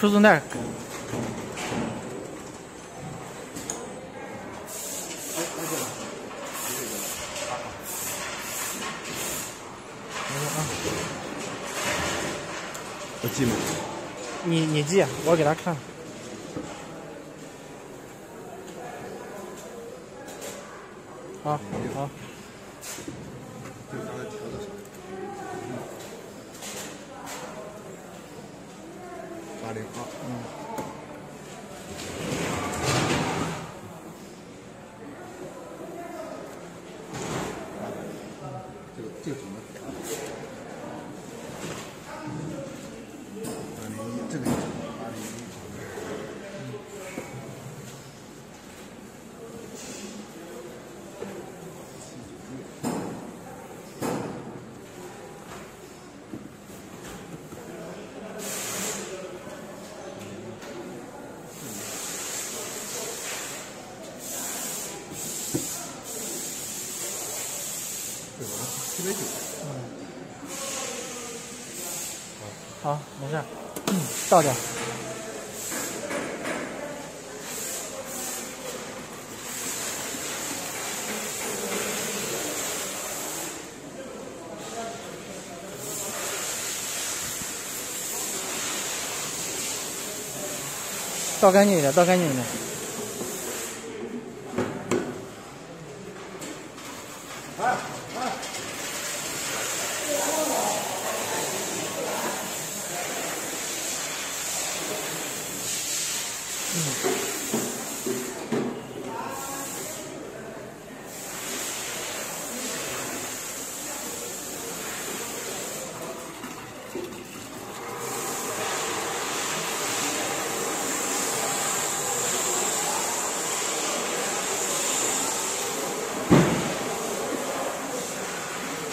输送带。我记吗？你你记，我给他看。好，好。八零二，嗯。这个这个怎么？八零一，这个八零一。这个七百九。好，没事，倒掉。倒干净一点，倒干净一点。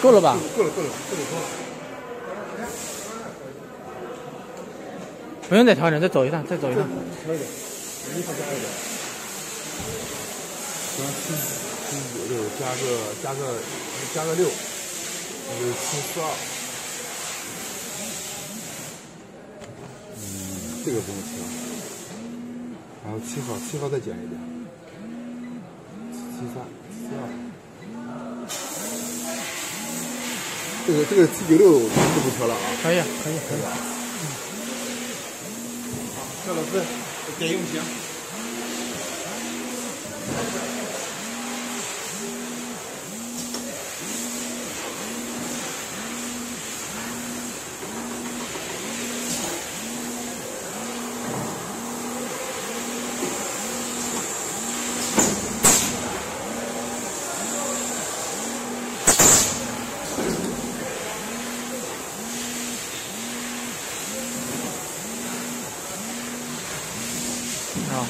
够了吧？够了，够了，够了，够了。不用再调整，再走一趟，再走一趟。调一点，加一点。行，七七九六加个加个加个六，那就七四二。嗯，这个不用调。然后七号，七号再减一点。七三七二。这个这个七九六就不调了啊。可以，可以，可以。赵老师，点用行。好。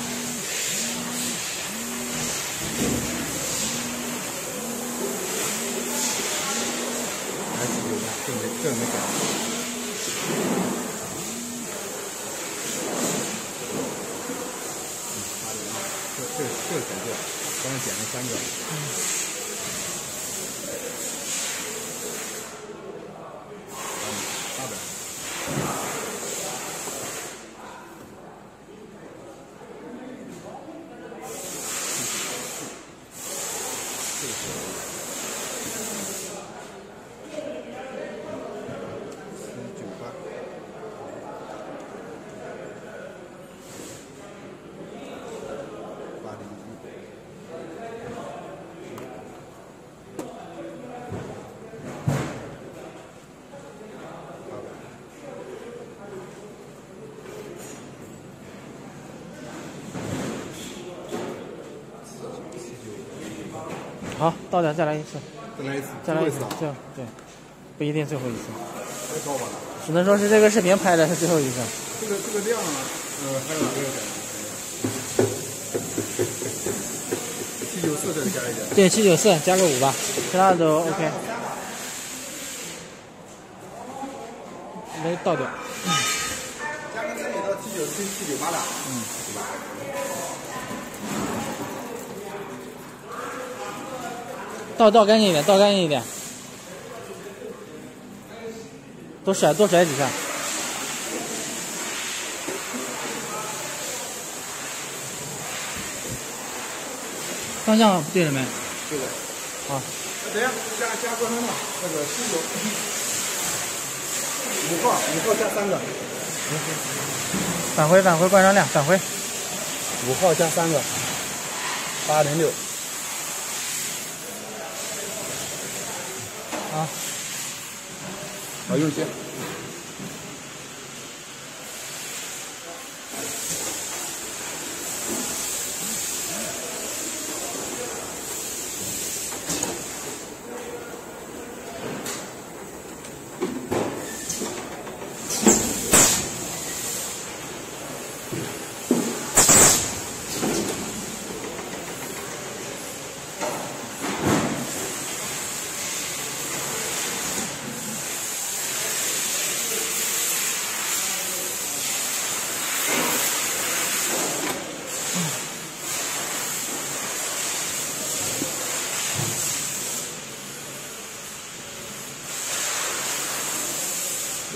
还是有的，这没这没改。嗯，八零二，这这这个改过，刚才减了三个。嗯，好，倒掉，再来一次，再来一次，再来一次这样，对对，不一定最后一次，太高吧了。只能说是这个视频拍的是最后一次。这个这个量，呃，还有哪个？七九四再加一点。对，七九四加个五吧，其他的都 OK。没倒掉，加个这里到七九七七九八的。嗯，倒倒干净一点，倒干净一点，多甩多甩几下。方向对了没？对的。好。等下加加关灯嘛，那个新油。五号，五号加三个。返回返回关上量，返回。五号加三个，八零六。啊。好，用接。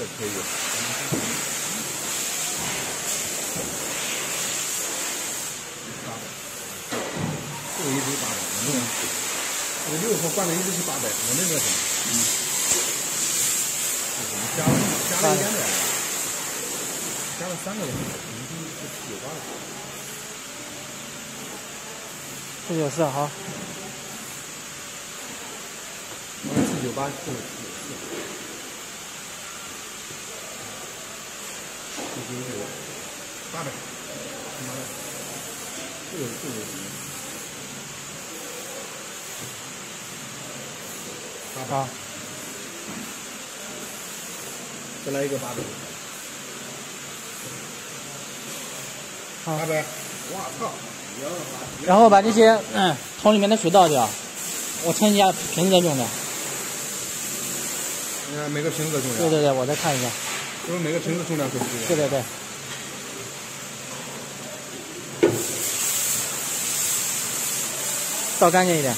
这可以。这个一直八百，我那个，这个六号换的一直是八百，我那个什么，嗯，加了加了一点点，加了三个零，已经是九八了。四九四好。四九八四。九九八百，妈的，这个这个？八百，再来一个八百，八百，我操！然后把这些嗯桶里面的水倒掉，我称一下瓶子的重量。你看每个瓶子的重量。对对对，我再看一下。就是每个瓶子重量都不一样对对对。倒干净一点，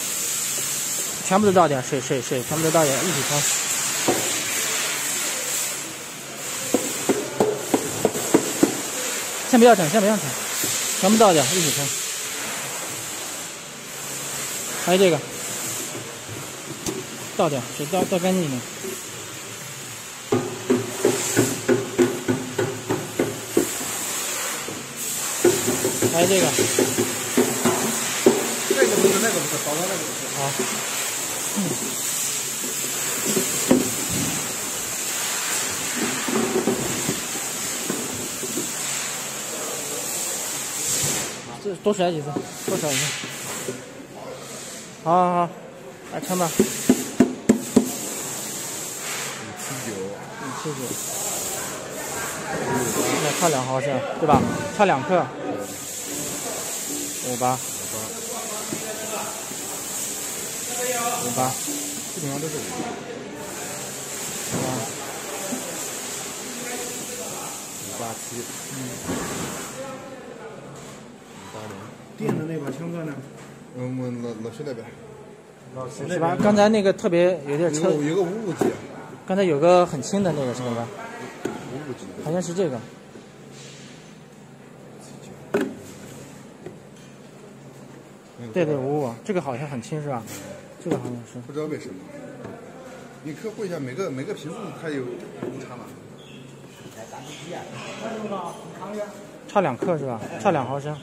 全部都倒点，水水水，全部都倒点，一起冲。先不要整，先不要整，全部倒掉，一起冲。还有这个，倒掉，水倒倒干净一点。还有这个，这个不是，那个不是，宝宝那个不是。好。这多甩几次，多甩一次。好好好，来称吧。五七九，五七九。差两毫升，对吧？差两克。五八，五八，基本上都是五八，五八七，嗯，五八零。电的那把枪杆呢？嗯，我老老徐那边。老徐是吧？刚才那个特别有点车，有个五五级。刚才有个很轻的那个是吧？五五级。好像是这个。对对，五五，这个好像很轻是吧？这个好像是。不知道为什么。你客户一下每个每个频数它有误差吗？差两克是吧？差两毫升。